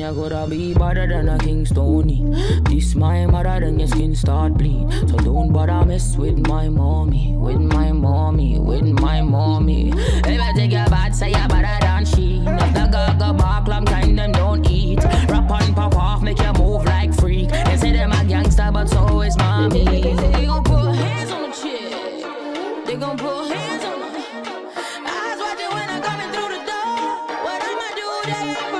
you gotta be better than a Kingstoney. This my mother, then your skin start bleed. So don't bother mess with my mommy, with my mommy, with my mommy. If I take your bad, say you're better than she. If the gaga bark, I'm kind them don't eat. Rap on, pop off, make you move like freak. They say they're my gangster, but so is mommy. They gon' put hands on the chick. They gon' put hands on the. Eyes watching when I'm coming through the door. What am I doin'?